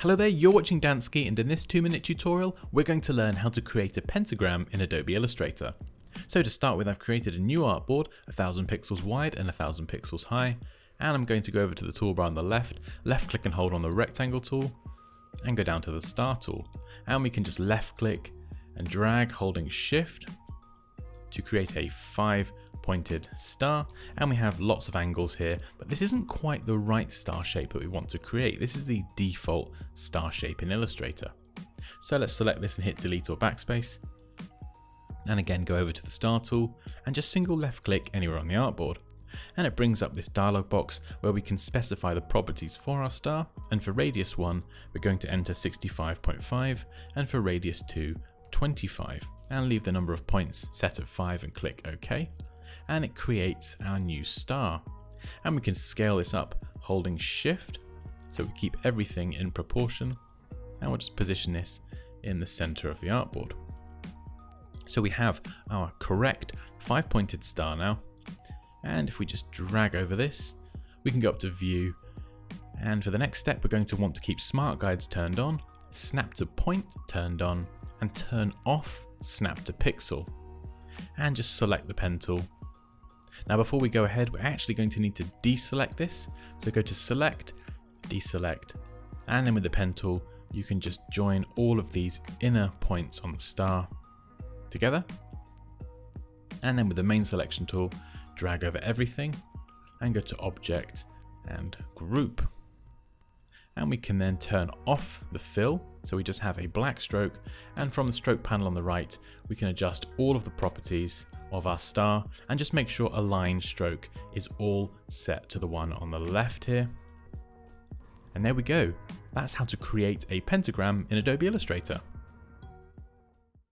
Hello there, you're watching Dansky and in this 2 minute tutorial we're going to learn how to create a pentagram in Adobe Illustrator. So to start with I've created a new artboard, 1000 pixels wide and 1000 pixels high and I'm going to go over to the toolbar on the left, left click and hold on the rectangle tool and go down to the star tool and we can just left click and drag holding shift to create a 5 pointed star and we have lots of angles here but this isn't quite the right star shape that we want to create. This is the default star shape in Illustrator. So let's select this and hit delete or backspace and again go over to the star tool and just single left click anywhere on the artboard. And it brings up this dialog box where we can specify the properties for our star and for radius 1 we're going to enter 65.5 and for radius 2 25 and leave the number of points set at 5 and click OK and it creates our new star. And we can scale this up holding shift so we keep everything in proportion and we'll just position this in the center of the artboard. So we have our correct five pointed star now and if we just drag over this we can go up to view and for the next step we're going to want to keep smart guides turned on, snap to point turned on and turn off snap to pixel and just select the pen tool now before we go ahead, we're actually going to need to deselect this. So go to select, deselect, and then with the pen tool, you can just join all of these inner points on the star together. And then with the main selection tool, drag over everything and go to object and group. And we can then turn off the fill. So we just have a black stroke and from the stroke panel on the right, we can adjust all of the properties of our star and just make sure align stroke is all set to the one on the left here. And there we go. That's how to create a pentagram in Adobe Illustrator.